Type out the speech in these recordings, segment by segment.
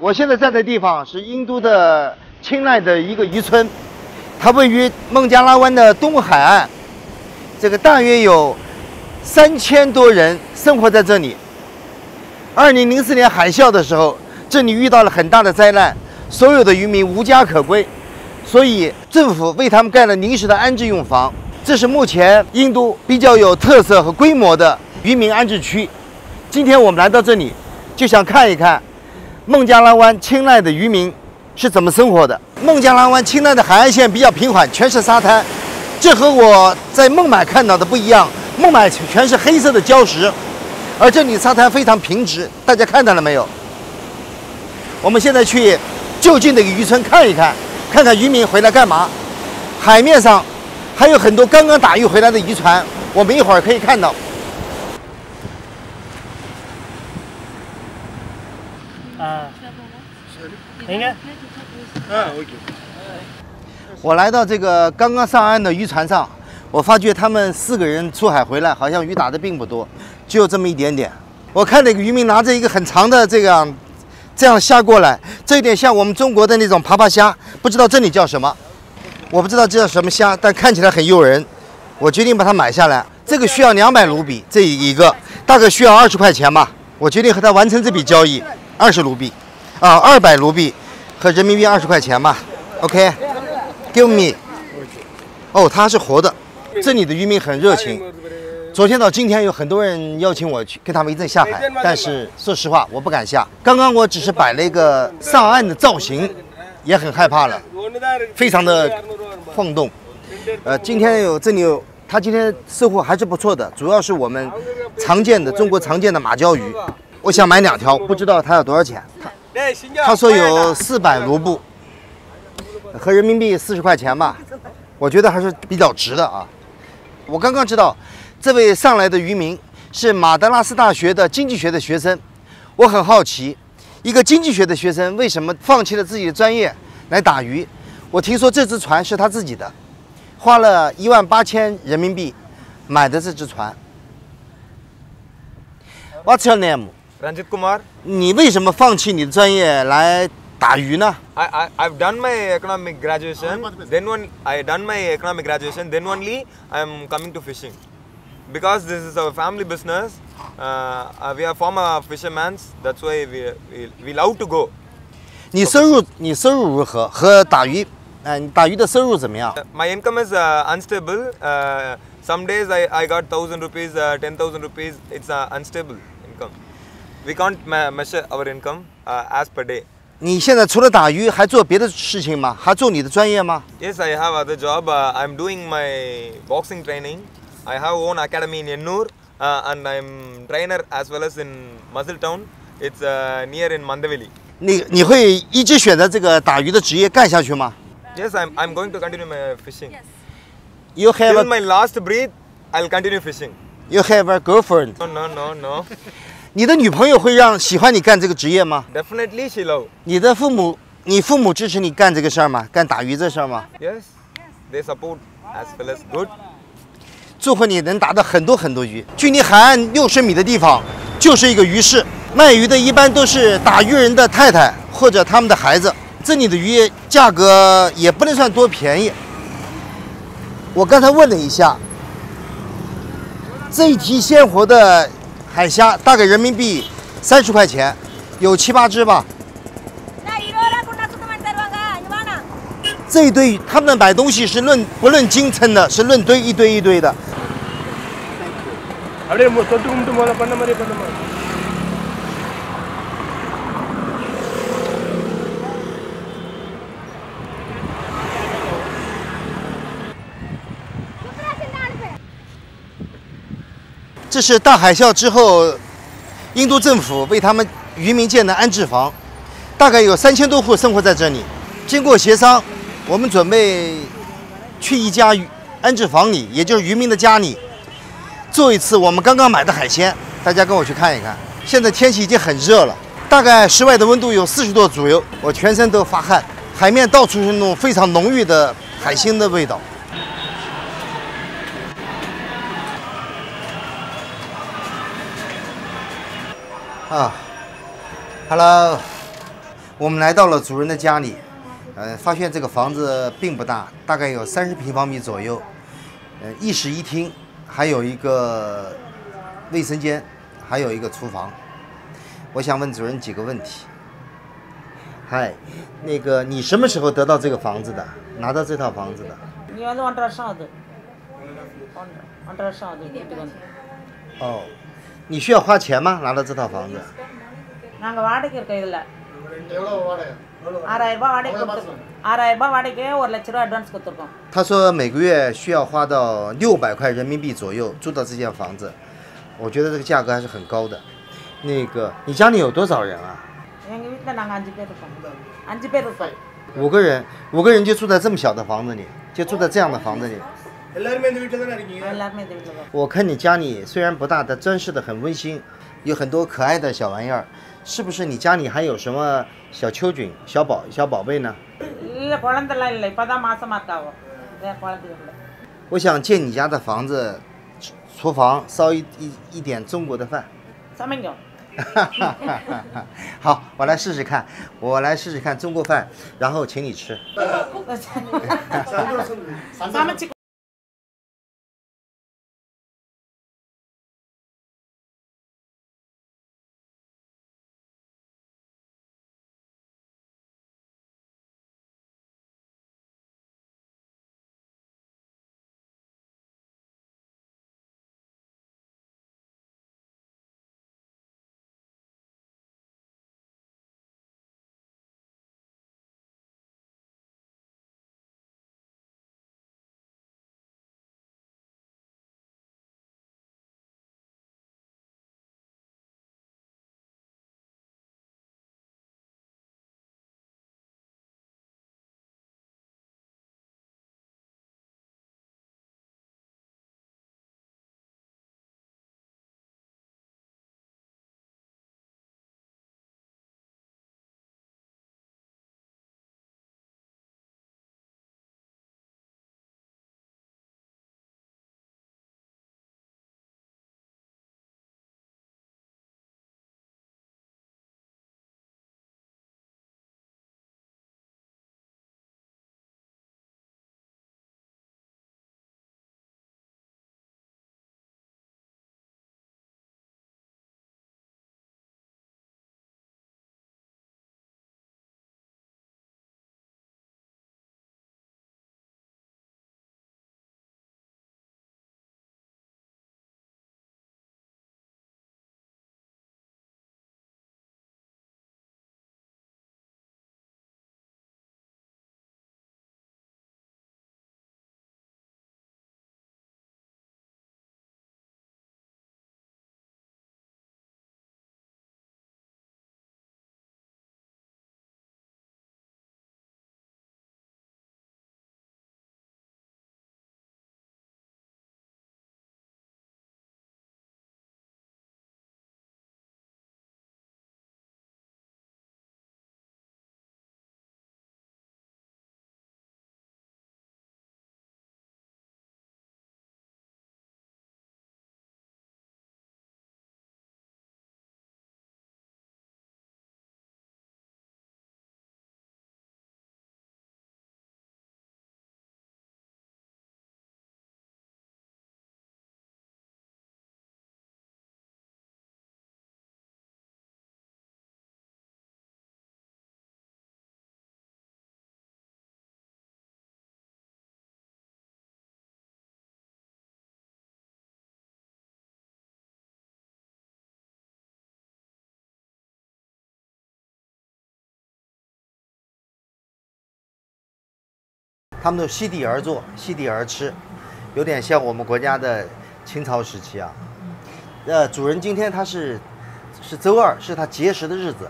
我现在站的地方是印度的钦奈的一个渔村，它位于孟加拉湾的东海岸，这个大约有三千多人生活在这里。二零零四年海啸的时候，这里遇到了很大的灾难，所有的渔民无家可归，所以政府为他们盖了临时的安置用房。这是目前印度比较有特色和规模的渔民安置区。今天我们来到这里，就想看一看。孟加拉湾青睐的渔民是怎么生活的？孟加拉湾青睐的海岸线比较平缓，全是沙滩，这和我在孟买看到的不一样。孟买全是黑色的礁石，而这里沙滩非常平直。大家看到了没有？我们现在去就近的一个渔村看一看，看看渔民回来干嘛。海面上还有很多刚刚打鱼回来的渔船，我们一会儿可以看到。应该。嗯，OK。我来到这个刚刚上岸的渔船上，我发觉他们四个人出海回来，好像鱼打的并不多，就这么一点点。我看那个渔民拿着一个很长的这样这样虾过来，这有点像我们中国的那种爬爬虾，不知道这里叫什么，我不知道这叫什么虾，但看起来很诱人。我决定把它买下来，这个需要两百卢比，这一个大概需要二十块钱吧。我决定和他完成这笔交易。二十卢比，啊，二百卢比，和人民币二十块钱吧。OK，Give me。哦，它是活的。这里的渔民很热情。昨天到今天有很多人邀请我去跟他们一起下海，但是说实话我不敢下。刚刚我只是摆了一个上岸的造型，也很害怕了，非常的晃动。呃，今天有这里有，他今天收获还是不错的，主要是我们常见的中国常见的马鲛鱼。我想买两条，不知道它要多少钱。他他说有四百卢布，合人民币四十块钱吧。我觉得还是比较值的啊。我刚刚知道，这位上来的渔民是马德拉斯大学的经济学的学生。我很好奇，一个经济学的学生为什么放弃了自己的专业来打鱼？我听说这只船是他自己的，花了一万八千人民币买的这只船。What's your name? Ranjit Kumar. 你为什么放弃你的专业来打鱼呢？I I I've done my economic graduation. Then when I done my economic graduation, then only I'm coming to fishing. Because this is our family business. Uh, we are former fishermen. That's why we we we love to go. 你收入你收入如何？和打鱼，呃，你打鱼的收入怎么样？My income is uh, unstable. Uh, some days I I got thousand rupees, uh, ten thousand rupees. It's uh, unstable income. We can't measure our income as per day. 你现在除了打鱼，还做别的事情吗？还做你的专业吗？Yes, I have other job. I'm doing my boxing training. I have own academy in Ennur, and I'm trainer as well as in Muscle Town. It's near in Mandavili. 你你会一直选择这个打鱼的职业干下去吗？Yes, I'm I'm going to continue my fishing. You have till my last breath, I'll continue fishing. You have a girlfriend? No, no, no, no. 你的女朋友会让喜欢你干这个职业吗？Definitely she love。你的父母，你父母支持你干这个事儿吗？干打鱼这事儿吗？Yes, they support as well as good。祝贺你能打到很多很多鱼。距离海岸六十米的地方就是一个鱼市，卖鱼的一般都是打鱼人的太太或者他们的孩子。这里的鱼价格也不能算多便宜。我刚才问了一下，这一提鲜活的。海虾大概人民币三十块钱，有七八只吧。这一堆他们买东西是论不论斤称的，是论堆一堆一堆的。这是大海啸之后，印度政府为他们渔民建的安置房，大概有三千多户生活在这里。经过协商，我们准备去一家安置房里，也就是渔民的家里，做一次我们刚刚买的海鲜。大家跟我去看一看。现在天气已经很热了，大概室外的温度有四十度左右，我全身都发汗，海面到处是那种非常浓郁的海鲜的味道。啊，Hello，我们来到了主人的家里，呃，发现这个房子并不大，大概有三十平方米左右，呃，一室一厅，还有一个卫生间，还有一个厨房。我想问主人几个问题。嗨，那个你什么时候得到这个房子的？拿到这套房子的？你要往这上的，往往这上的这个。哦，你需要花钱吗？拿到这套房子？நாங்கள் வாடகை இருக்க இதில் ஆறாயிரம் ரூபாய் வாடகை கொடுத்துருக்கோம் ஆறாயிரம் ரூபாய் வாடகைக்கு ஒரு லட்ச ரூபா அட்வான்ஸ் கொடுத்துருக்கோம்他说每个月需要花到六百块人民币左右租到这间房子，我觉得这个价格还是很高的。那个，你家里有多少人啊？ எங்கள் வீட்டில் நாங்கள் அஞ்சு பேர் இருக்கோம் அஞ்சு பேர் இருக்கோம் 五个人，五个人就住在这么小的房子里，就住在这样的房子里。 எல்லாருமே இந்த வீட்டில் இருக்கோம் 我看你家里虽然不大，但装饰的很温馨，有很多可爱的小玩意儿。是不是你家里还有什么小秋瑾、小宝、小宝贝呢？ இல்லை குழந்தெல்லாம் இல்லை இப்போ தான் மாசமாக இருக்காவோ வேறு குழந்தைங்க இல்லை 我想借你家的房子，厨厨房烧一一一点中国的饭。 சமைங்க 好，我来试试看，我来试试看中国饭，然后请你吃。 சமைச்சு 他们都席地而坐，席地而吃，有点像我们国家的清朝时期啊。呃，主人今天他是是周二，是他节食的日子。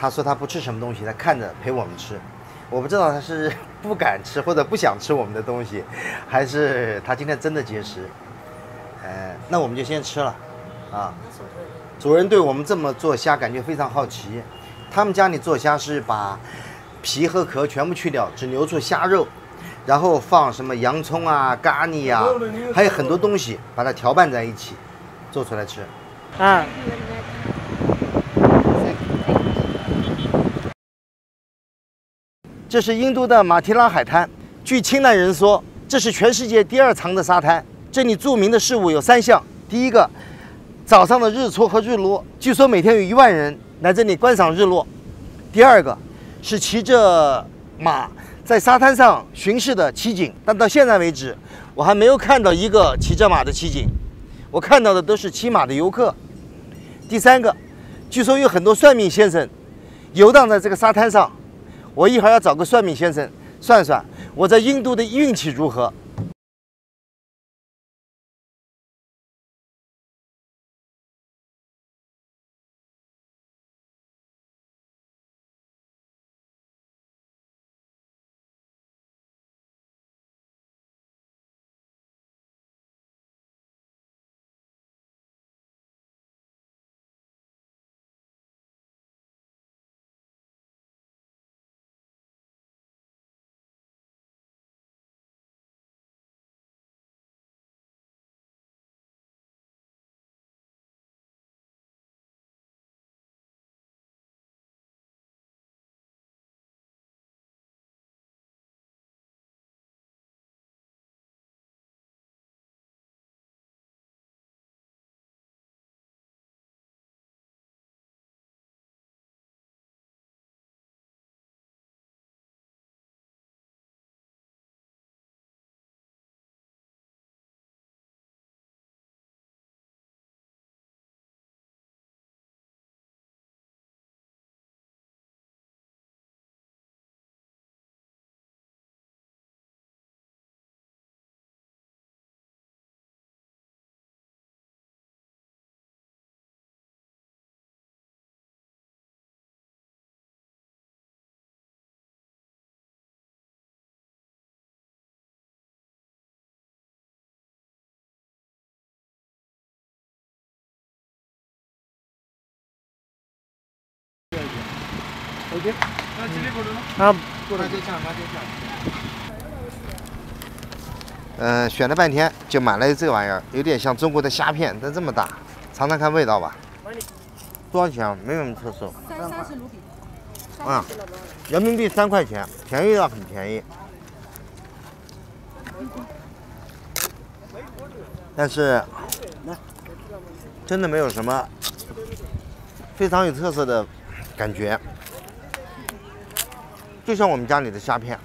他说他不吃什么东西，他看着陪我们吃。我不知道他是 不敢吃或者不想吃我们的东西，还是他今天真的节食。呃，那我们就先吃了，啊。主人对我们这么做虾感觉非常好奇。他们家里做虾是把皮和壳全部去掉，只留出虾肉，然后放什么洋葱啊、咖喱啊，还有很多东西，把它调拌在一起，做出来吃。啊这是印度的马提拉海滩。据青南人说，这是全世界第二长的沙滩。这里著名的事物有三项：第一个，早上的日出和日落，据说每天有一万人来这里观赏日落；第二个，是骑着马在沙滩上巡视的骑警，但到现在为止，我还没有看到一个骑着马的骑警，我看到的都是骑马的游客。第三个，据说有很多算命先生游荡在这个沙滩上，我一会儿要找个算命先生算算我在印度的运气如何。OK，那直接过来吗？啊，过来就这样，那就这样。嗯，选了半天就买了这玩意儿，有点像中国的虾片，但这么大，尝尝看味道吧。多少钱？没什么特色。三三十卢比。啊，人民币三块钱，便宜到很便宜。但是，真的没有什么非常有特色的感觉。就像我们家里的虾片。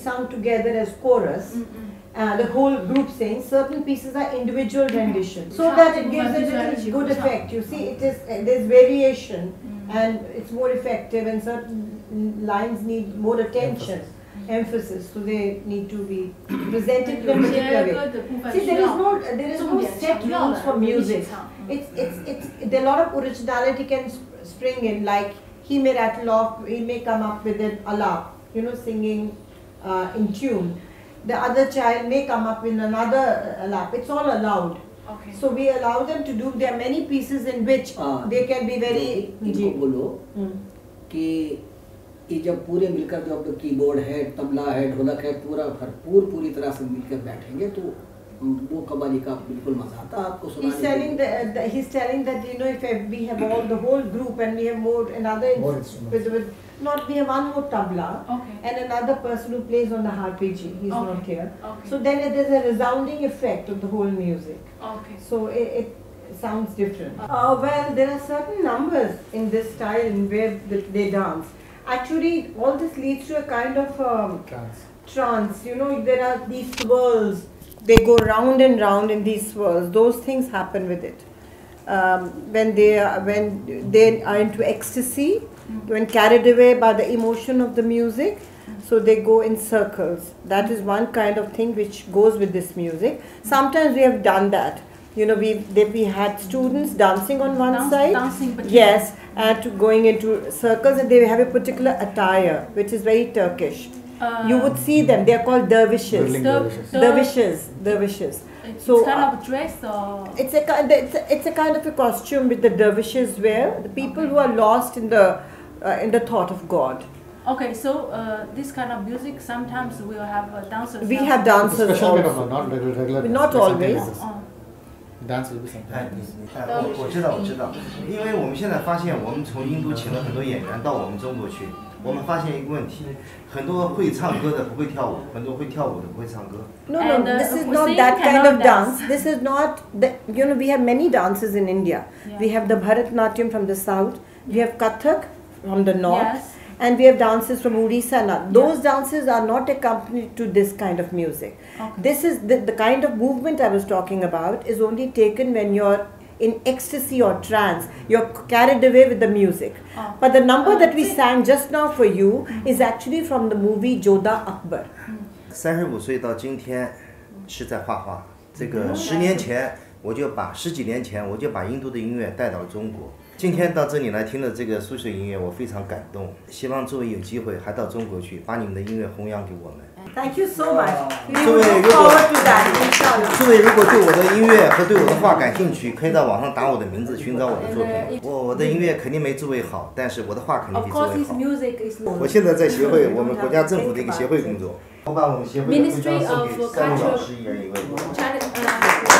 Sung together as chorus. Uh, the whole group sings. Certain pieces are individual renditions, so that it gives a little good effect. You see, it is uh, there's variation, and it's more effective. And certain lines need more attention, emphasis, so they need to be presented in a particular way. See, there is no there is no set rules for music. It's it's it's there a lot of originality can spring in. Like he may rattle off, he may come up with an alap, you know, singing uh, in tune the other child may come up in another uh, lap. It's all allowed. Okay. So we allow them to do. There are many pieces in which uh, they can be very. इनको बोलो कि ये जब पूरे मिलकर जब कीबोर्ड है तबला है ढोलक है पूरा भरपूर पूरी तरह से मिलकर बैठेंगे तो वो कव्वाली का बिल्कुल मज़ा आता आपको He's telling that uh, he's telling that you know if we have all the whole group and we have more another with, with not we have one more tabla okay. and another person who plays on the harpiji. He's okay. not here. Okay. So then it is a resounding effect of the whole music. Okay. So it, it sounds different. Uh, well, there are certain numbers in this style in where they dance. Actually, all this leads to a kind of um, trance. Trance. You know, there are these swirls they go round and round in these swirls. Those things happen with it. Um, when they are, when they are into ecstasy. When carried away by the emotion of the music, so they go in circles. That is one kind of thing which goes with this music. Sometimes we have done that. You know, we they, we had students dancing on one Dance, side, dancing, yes, and going into circles, and they have a particular attire which is very Turkish uh, you would see them. They are called dervishes. dervishes. dervishes. Dervishes. It's so, kind uh, of a dress or it's a kind. It's a, it's a kind of a costume with the dervishes wear. The people okay. who are lost in the uh, in the thought of God. Okay, so uh, this kind of music sometimes we'll have uh, dancers. We have dancers also. Not regular. Not always. 哎，你你哎，我我知道我知道，因为我们现在发现，我们从印度请了很多演员到我们中国去，我们发现一个问题，很多会唱歌的不会跳舞，很多会跳舞的不会唱歌。No, no, this is not that kind of dance. This is not the, you know, we have many dances in India. We have the Bharatnatyam from the south, we have Kathak from the north, and we have dances from Odisha. Those dances are not accompanied to this kind of music. This is the, the kind of movement I was talking about is only taken when you're in ecstasy or trance. You're carried away with the music. Oh. But the number that we sang just now for you is actually from the movie Jodha Akbar. 三十五岁到今天是在画画。这个十年前我就把十几年前我就把印度的音乐带到了中国。 今天到这里来听了这个苏水音乐，我非常感动。希望诸位有机会还到中国去，把你们的音乐弘扬给我们。Thank you so much. 诸位如果诸位如果对我的音乐和对我的画感兴趣，可以在网上打我的名字寻找我的作品。我我的音乐肯定没诸位好，但是我的画肯定比诸位好。我现在在协会，我们国家政府的一个协会工作。我把我们协会的徽章送给三位老师一人一位。